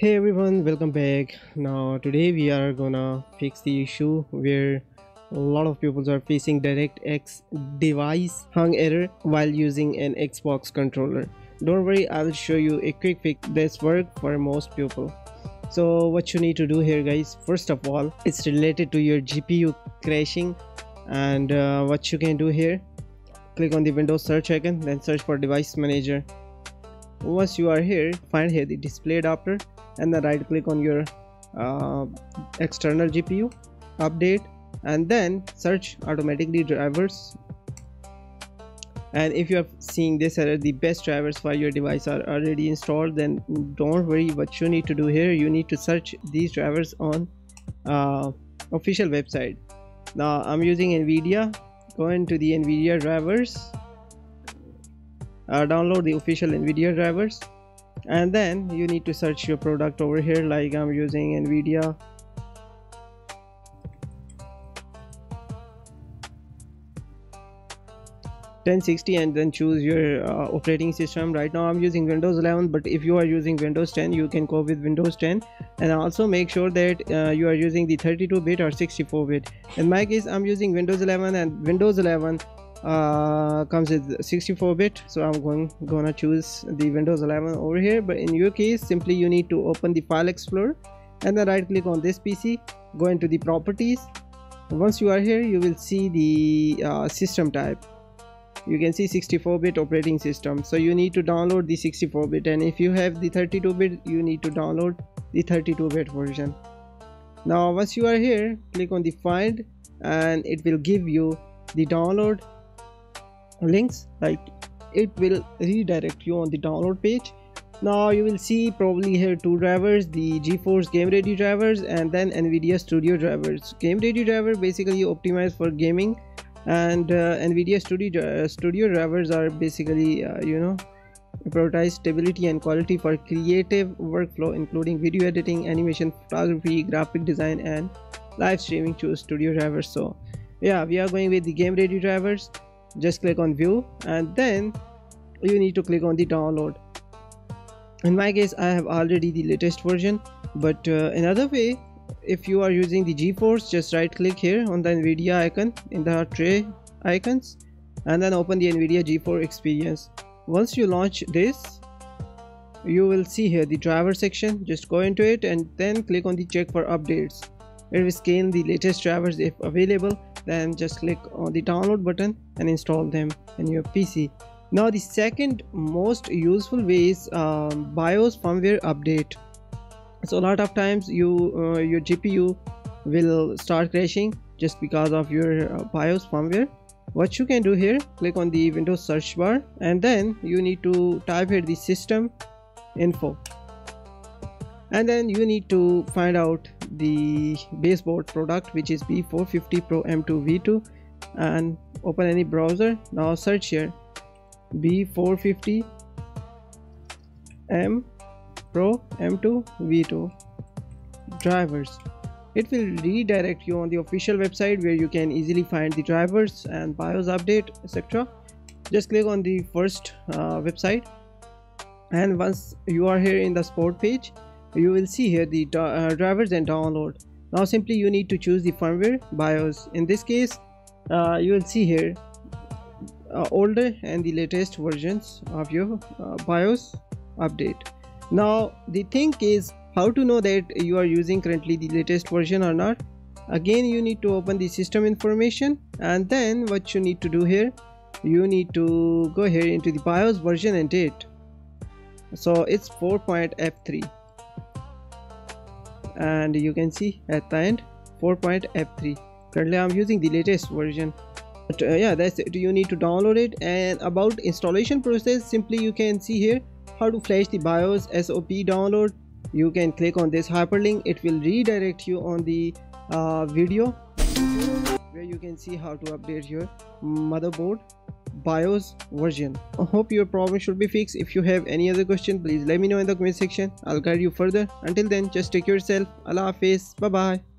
hey everyone welcome back. Now today we are gonna fix the issue where a lot of people are facing DirectX device hung error while using an Xbox controller. Don't worry I'll show you a quick fix. That's work for most people. So what you need to do here guys first of all it's related to your GPU crashing. And uh, what you can do here click on the Windows search icon then search for device manager. Once you are here find here the display adapter and then right click on your uh, external GPU update and then search automatically drivers. And if you are seeing this error the best drivers for your device are already installed then don't worry what you need to do here you need to search these drivers on uh, official website. Now i'm using nvidia. Go into the nvidia drivers. Uh, download the official nvidia drivers and then you need to search your product over here like i'm using nvidia. 1060 and then choose your uh, operating system. Right now i'm using windows 11 but if you are using windows 10 you can go with windows 10 and also make sure that uh, you are using the 32-bit or 64-bit in my case i'm using windows 11 and windows 11 uh, comes with 64-bit so i'm going gonna choose the windows 11 over here. But in your case simply you need to open the file explorer and then right click on this pc go into the properties. Once you are here you will see the uh, system type. You can see 64-bit operating system. So you need to download the 64-bit and if you have the 32-bit you need to download the 32-bit version. Now once you are here click on the find and it will give you the download links like it will redirect you on the download page. Now you will see probably here two drivers the geforce game ready drivers and then nvidia studio drivers. Game ready driver basically optimized for gaming and uh, nvidia studio uh, studio drivers are basically uh, you know prioritize stability and quality for creative workflow including video editing animation photography graphic design and live streaming choose studio drivers. So yeah we are going with the game ready drivers just click on view and then you need to click on the download. In my case i have already the latest version but uh, another way if you are using the GeForce just right click here on the NVIDIA icon in the tray icons and then open the NVIDIA GeForce experience. Once you launch this you will see here the driver section. Just go into it and then click on the check for updates. It will scan the latest drivers if available then just click on the download button and install them in your PC now the second most useful way is um, BIOS firmware update. So a lot of times you uh, your gpu will start crashing just because of your uh, bios firmware. What you can do here click on the windows search bar and then you need to type here the system info. And then you need to find out the baseboard product which is b450 pro m2 v2 and open any browser. Now search here. B450 m Pro M2 V2 drivers. It will redirect you on the official website where you can easily find the drivers and BIOS update etc. Just click on the first uh, website. And once you are here in the support page you will see here the uh, drivers and download. Now simply you need to choose the firmware BIOS. In this case uh, you will see here uh, older and the latest versions of your uh, BIOS update now the thing is how to know that you are using currently the latest version or not again you need to open the system information and then what you need to do here you need to go here into the BIOS version and date so it's 4.f3 and you can see at the end 4.f3 currently I'm using the latest version. But uh, yeah that's it. You need to download it. And about installation process simply you can see here how to flash the BIOS SOP download. You can click on this hyperlink. It will redirect you on the uh, video where you can see how to update your motherboard BIOS version. I hope your problem should be fixed. If you have any other question, please let me know in the comment section. I'll guide you further. Until then, just take care yourself. Allah Hafiz. Bye bye.